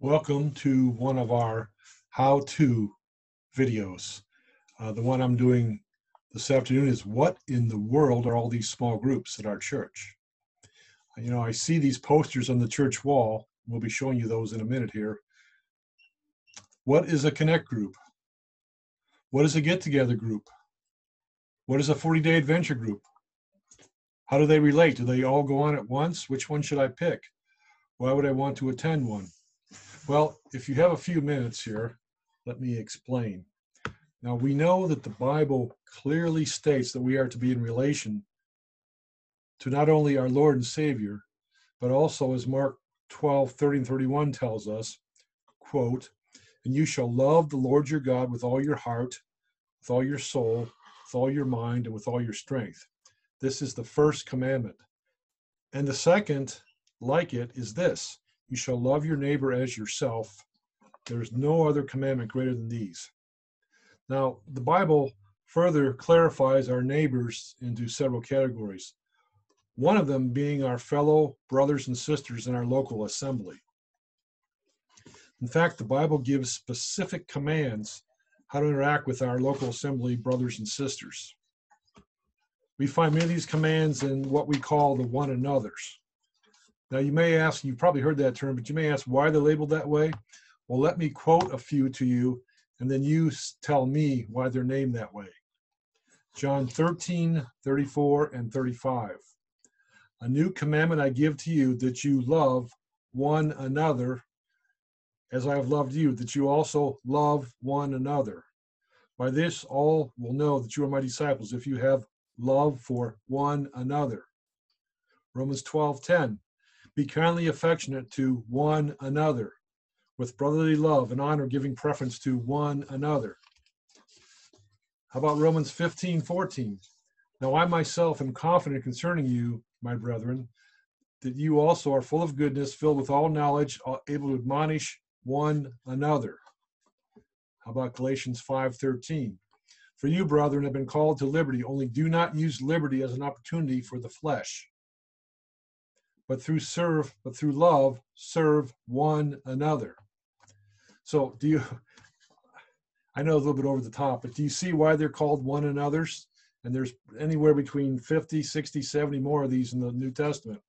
Welcome to one of our how-to videos. Uh, the one I'm doing this afternoon is what in the world are all these small groups at our church? You know, I see these posters on the church wall. We'll be showing you those in a minute here. What is a connect group? What is a get-together group? What is a 40-day adventure group? How do they relate? Do they all go on at once? Which one should I pick? Why would I want to attend one? Well, if you have a few minutes here, let me explain. Now, we know that the Bible clearly states that we are to be in relation to not only our Lord and Savior, but also, as Mark 12, 30 and 31 tells us, quote, and you shall love the Lord your God with all your heart, with all your soul, with all your mind, and with all your strength. This is the first commandment. And the second, like it, is this you shall love your neighbor as yourself. There is no other commandment greater than these. Now, the Bible further clarifies our neighbors into several categories, one of them being our fellow brothers and sisters in our local assembly. In fact, the Bible gives specific commands how to interact with our local assembly brothers and sisters. We find many of these commands in what we call the one another's. Now, you may ask, you've probably heard that term, but you may ask why they're labeled that way. Well, let me quote a few to you, and then you tell me why they're named that way. John 13, 34, and 35. A new commandment I give to you that you love one another as I have loved you, that you also love one another. By this, all will know that you are my disciples if you have love for one another. Romans 12, 10. Be kindly affectionate to one another with brotherly love and honor, giving preference to one another. How about Romans 15 14? Now I myself am confident concerning you, my brethren, that you also are full of goodness, filled with all knowledge, uh, able to admonish one another. How about Galatians 5:13? For you, brethren, have been called to liberty, only do not use liberty as an opportunity for the flesh but through serve, but through love, serve one another. So do you, I know a little bit over the top, but do you see why they're called one another's? And there's anywhere between 50, 60, 70 more of these in the New Testament.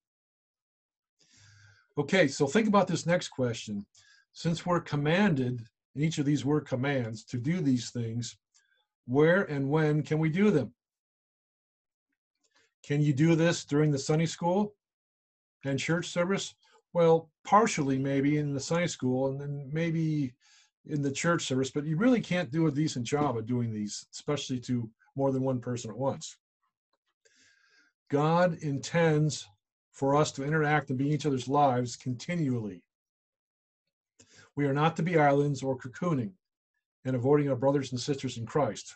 Okay, so think about this next question. Since we're commanded, in each of these were commands, to do these things, where and when can we do them? Can you do this during the Sunday school? And church service? Well, partially maybe in the Sunday school and then maybe in the church service, but you really can't do a decent job of doing these, especially to more than one person at once. God intends for us to interact and be in each other's lives continually. We are not to be islands or cocooning and avoiding our brothers and sisters in Christ.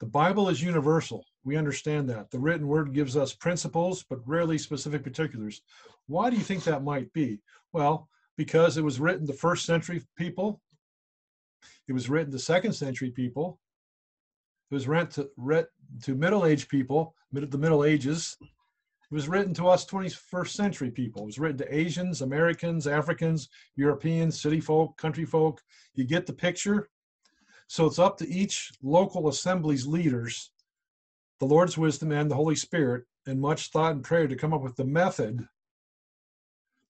The Bible is universal. We understand that. The written word gives us principles, but rarely specific particulars. Why do you think that might be? Well, because it was written to first century people, it was written to second century people, it was written to, to middle aged people, the Middle Ages. It was written to us 21st century people. It was written to Asians, Americans, Africans, Europeans, city folk, country folk. You get the picture? So it's up to each local assembly's leaders, the Lord's wisdom and the Holy Spirit, and much thought and prayer to come up with the method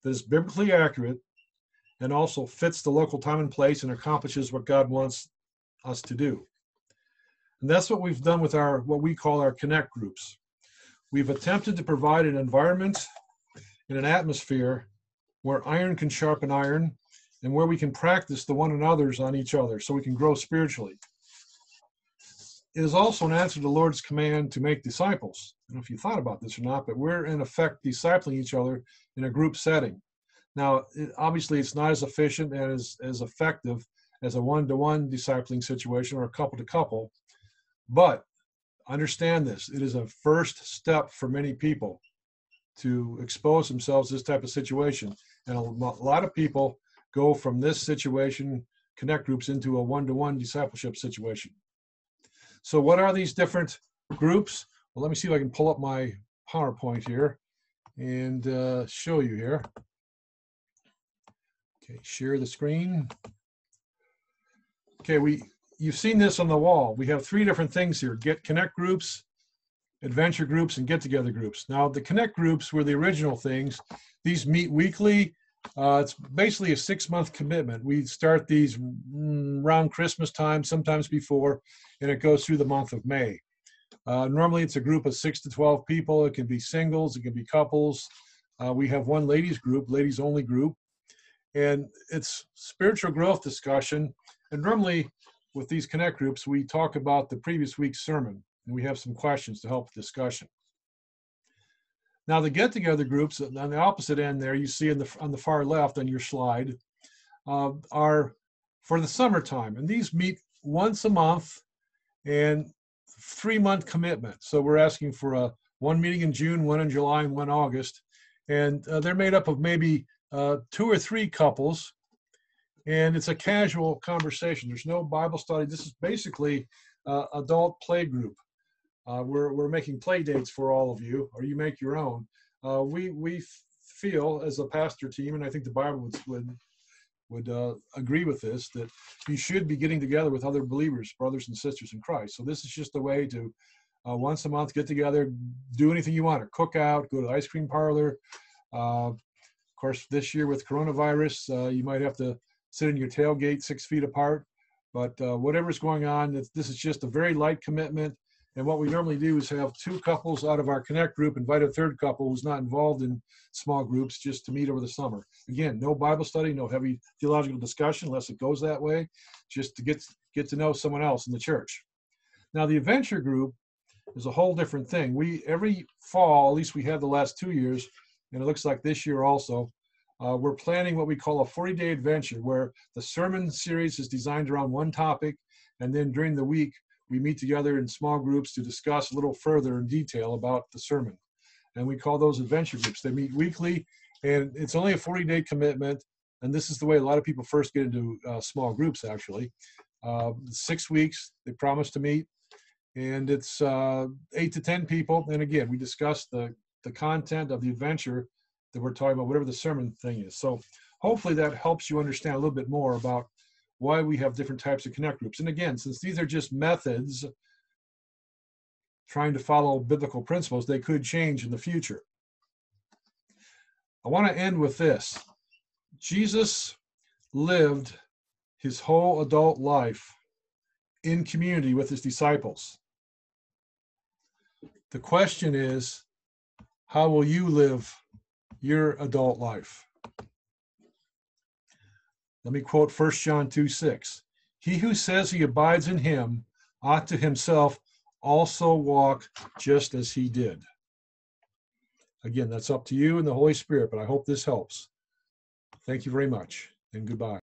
that is biblically accurate and also fits the local time and place and accomplishes what God wants us to do. And that's what we've done with our what we call our connect groups. We've attempted to provide an environment and an atmosphere where iron can sharpen iron and where we can practice the one another's on each other so we can grow spiritually. Is also an answer to the Lord's command to make disciples. I don't know if you thought about this or not, but we're in effect discipling each other in a group setting. Now, it, obviously, it's not as efficient and as, as effective as a one to one discipling situation or a couple to couple, but understand this it is a first step for many people to expose themselves to this type of situation. And a lot of people go from this situation, connect groups, into a one-to-one discipleship situation. So what are these different groups? Well, let me see if I can pull up my PowerPoint here and uh, show you here. Okay, share the screen. Okay, we you've seen this on the wall. We have three different things here: get connect groups, adventure groups, and get together groups. Now, the connect groups were the original things. These meet weekly. Uh, it's basically a six month commitment. We start these mm, around Christmas time, sometimes before, and it goes through the month of May. Uh, normally, it's a group of six to 12 people. It can be singles, it can be couples. Uh, we have one ladies group, ladies only group, and it's spiritual growth discussion. And normally, with these connect groups, we talk about the previous week's sermon, and we have some questions to help the discussion. Now, the get together groups on the opposite end there, you see in the, on the far left on your slide, uh, are for the summertime. And these meet once a month and three month commitment. So we're asking for a one meeting in June, one in July, and one August. And uh, they're made up of maybe uh, two or three couples. And it's a casual conversation. There's no Bible study. This is basically uh, adult play group. Uh, we're, we're making play dates for all of you, or you make your own. Uh, we, we feel as a pastor team, and I think the Bible would, would would uh, agree with this that you should be getting together with other believers, brothers and sisters in Christ. So this is just a way to uh, once a month get together, do anything you want, or cook out, go to the ice cream parlor. Uh, of course, this year with coronavirus, uh, you might have to sit in your tailgate six feet apart. But uh, whatever's going on, this is just a very light commitment. And what we normally do is have two couples out of our Connect group invite a third couple who's not involved in small groups just to meet over the summer. Again, no Bible study, no heavy theological discussion unless it goes that way, just to get, get to know someone else in the church. Now, the adventure group is a whole different thing. We every fall, at least we have the last two years, and it looks like this year also, uh, we're planning what we call a 40-day adventure, where the sermon series is designed around one topic, and then during the week we meet together in small groups to discuss a little further in detail about the sermon. And we call those adventure groups. They meet weekly, and it's only a 40 day commitment. And this is the way a lot of people first get into uh, small groups, actually. Uh, six weeks, they promise to meet, and it's uh, eight to 10 people. And again, we discuss the, the content of the adventure that we're talking about, whatever the sermon thing is. So hopefully that helps you understand a little bit more about why we have different types of connect groups. And again, since these are just methods trying to follow biblical principles, they could change in the future. I want to end with this Jesus lived his whole adult life in community with his disciples. The question is, how will you live your adult life? Let me quote 1 John 2 6. He who says he abides in him ought to himself also walk just as he did. Again, that's up to you and the Holy Spirit, but I hope this helps. Thank you very much, and goodbye.